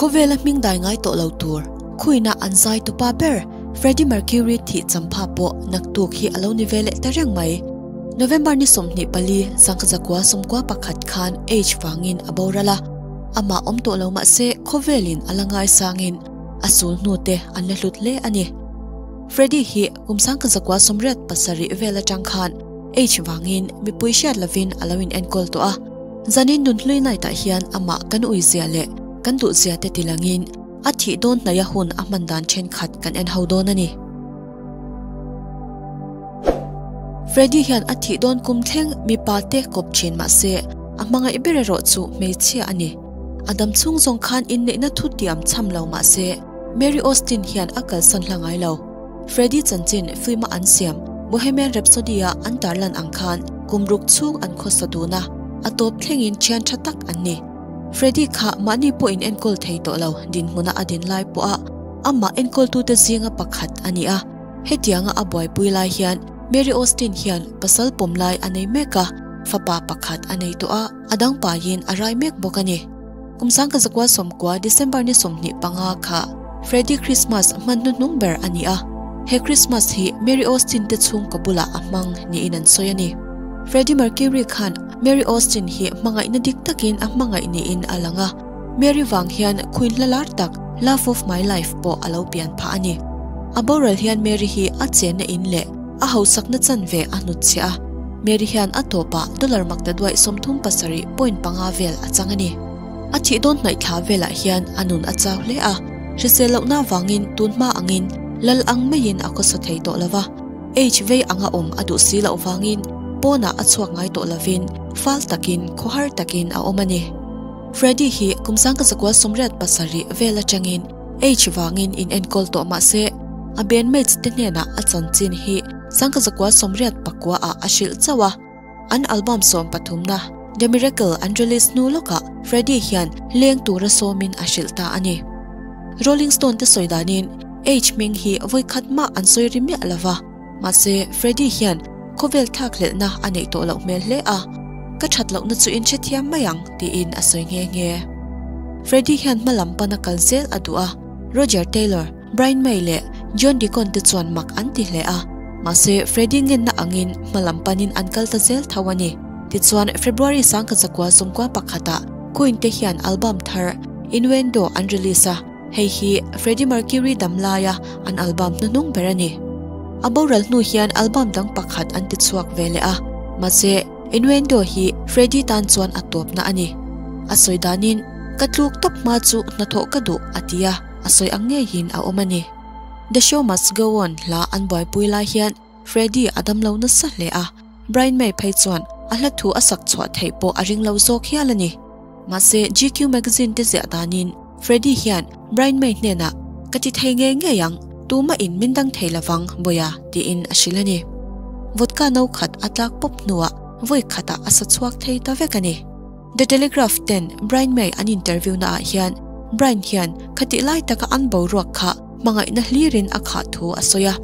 kovela ming dai ngai to lo tur khuina anzai tu pa ber Freddie Mercury thi champha po naktu khi alo ni vele tarang mai November ni somni pali sangka zakwa somkwa pakhat khan age wangin aborala ama om to lo ma se khovelin alangai sangin asul nu te an le hlut le ani Freddie hi kumsang ka zakwa somret pasari vela tang khan age wangin mi puishat lavin alawin enkol to a zanin nun hlui nai ta hian ama kan ui zia le kan du zia te tilangin a thi don na ya hun a chen khat kan en ho don ani Freddy hian a thi don kum thleng mi pa te kop Chen ma se amanga ibere ro chu me chia ani adam chung zong khan in ne na thu tiam cham lo ma se Mary Austin hian akal san hlangai lo Freddy chanchin filma an siam Bohemian Rhapsody a an tarlan ang khan. Kumruk chung an khosaduna atop thlengin chian thatak an ni Freddy kha mani po in enkol thei to lo. Din huna adin lai po a. Ama enkol tu te zinga pakhat ani a. Hetianga a boy pui lai hian. Mary Austin hian pasal pom lai anei meka fapa pakhat anei to a. Adang pa yin arai mek bokani kumsang ka zakwa somkwa December ni somni panga kha. Freddy Christmas mannu number ani a. He Christmas hi Mary Austin te chung kabula amang ni inan soyani Freddie Mercury khan Mary Austin hi mangai na dik takin a mangai ni in alanga. Mary Wang hian Queen Lalar tak, Love of My Life po alo pian pa ani. Aboral hian Mary hi a chen na in le a hausak na chan ve anut chia Mary hian a topa dollar makta duai somthum pasari point panga vel a changani a thi don nai thla vela hian anun a chaw le a. Riselo na wangin tunma angin, lal ang mayin ako sa thei to lawa. HV anga om adu sila wangin pona achuak ngai to lavin fal takin khohar takin a omani. Freddy hi, kumsang ka zakwa somret pasari, vela changin, h wangin in enkol to ma se a ben mates te ne na a chanchin hi, sang ka zakwa somret pakwa a ashil chawa an album som pathum na, The Miracle and Release nu loka, Freddy hian, leng tura somin ashil ta ani. Rolling Stone te soidanin H Ming hi voi khatma an soirimi alawa. Ma se, Freddy hian kovel thakle na ani to lo mel le a. Ka that lo na chu in che thiam mayang ti in a soi nge nge. Freddy hian malam pana kalsel adua roger taylor brian may le john deacon te chuan mak an ti hle a. Ma se freddy ngen na angin malam panin ankal ta zel thawani ti chuan february sang ka zakwa songkwa pakhata. Kuin te hian album thar inwendo an release a hei hi freddy mercury damlaya an album nu nung berani aboral nu hian album dang pakhat an ti chuak vele a. Mache inwendo hi Freddy tan chuan atop na ani. Asoi danin, katluk top ma chu na tho ka du atia asoi angne hin a omani the show must go on, la an boy puila hian Freddy adam lo na sa le a. Brian May phai chuan, a hla thu asak chwa thei po a ring lo zo khialani mase GQ magazine te zia danin Freddy hian Brian May ne na kati thei nge nge yang. tuma in mindang thailawang boya ti in ashilani vodka nau khat atlak pop nuwa voi khata asa chuak thei ta vekani the telegraph ten brian may an interview na hian brian hian khati lai taka an bo ruak kha mangai na hlirin a kha thu asoya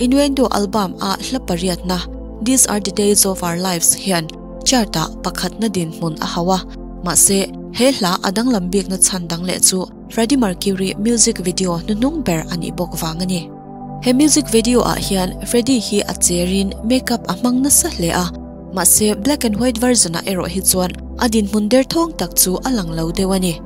innuendo album a hlapariat na these are the days of our lives hian charta pakhat na din mun a hawa ma se he la adang lambik na chandang le chu Freddie Mercury music video nunung ber ani bok wangani he music video a hian Freddie hi a cherin makeup amang na sa le a. Ma se black and white version a ero hi chuan adin munder thong tak chu alang lo dewani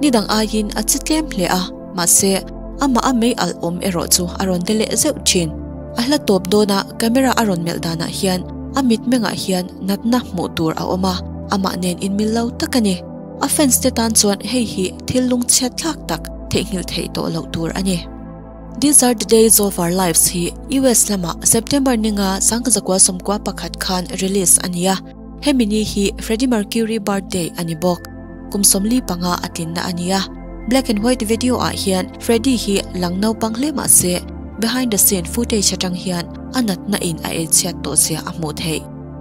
nidang a hin a chitlem hle a. Ma se ama a mei al om ero chu aron dele zeu chin. Ahla top dona camera aron mel dana hian amit menga hian natna mu tur a oma ama nen in mil lo takani offense te tan chuan hei hi thil lung chet thak tak the ngil thei to lo tur ani These are the days of our lives hi. US lama, September ninga sangkazakwa somkwa pakhat khan release ania hemini hi Freddie Mercury birthday ani bok kumsomli panga atin na ania black and white video a hian Freddie hi langnau pangle ma se. Behind the scene footage atang hian anat na in a e chat to sia amu thei.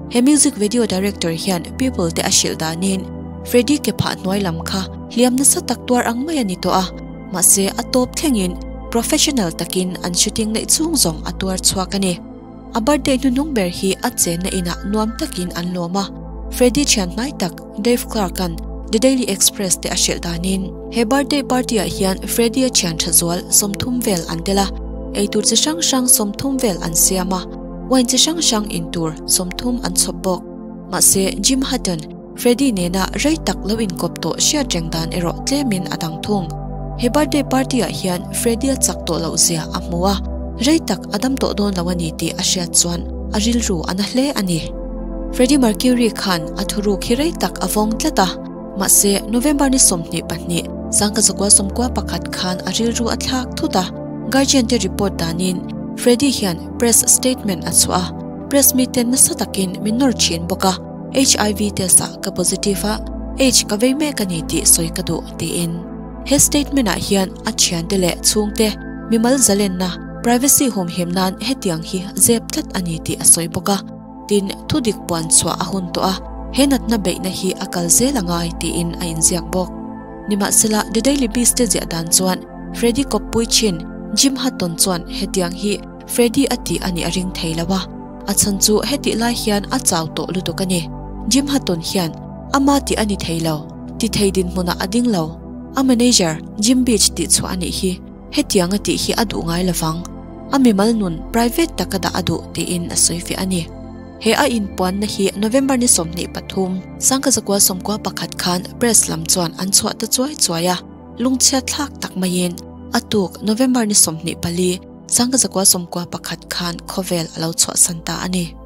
He music video director hian people te ashil danin Freddy ke pha noi lam kha. Liam na sa taktuar ang maya nito a. Mase atop thengin professional takin an shooting na chung zong atuar chhuakani a birthday nu nung ber hi a na ina nuam takin an loma Freddy chan nai tak Dave Clark an The Daily Express te ashel danin he birthday party a hian Freddie Chan thazwal somthum vel antela eitur che sang sang somthum vel an siama wain che sang sang intur somthum an chopbok ma se Jim Hutton Freddy nena rai tak lawin kop to shia chengdan ero tle min adang thung. He birthday party a hian Freddy a chak to lo zia amua. Rai tak adam to don lawani ti a shia chuan a ril ru ana hle ani. Freddy Mercury Khan athuru khi rai tak avong tlata. Ma se November ni somni pani sangka zakwa somkwa pakhat khan a ril ru athak thuta. Guardian te report danin Freddy hian press statement achwa. Press meet ten na satakin minor chin boka. Hiv test ka positive h ka ve me ka ni ti soi ka do ti in. He statement a hian a chian te le chung te. Mimal zalen na. Privacy home him nan hetiang hi zep tlat ani ti asoi boka. Tin thudik puan chwa ahun to a. Henat na be na hi akal ze langai ti in a in ziak bok nima sela the daily beast te zia dan chuan. Freddy kopui chin, jim haton chuan hetiang hi freddy ati ani aring theilawa a chan chu heti lai hian a chaw to lu to kani jim haton hian. Ama ti ani theilo ti theidin muna ading lo a manager jim beach ti chu ani hi. Hetianga ti hi adu ngai lawang ami mal nun private takada adu ti in asoifi ani. He a in puan na hi november ni somni pathum. Sangka zakwa somkwa pakhat khan press lam chuan an chwa ta chuai chuaya lungchhia thlak tak mayin atuk november ni somni pali. Sangka zakwa somkwa pakhat khan khovel alo chwa santa ani.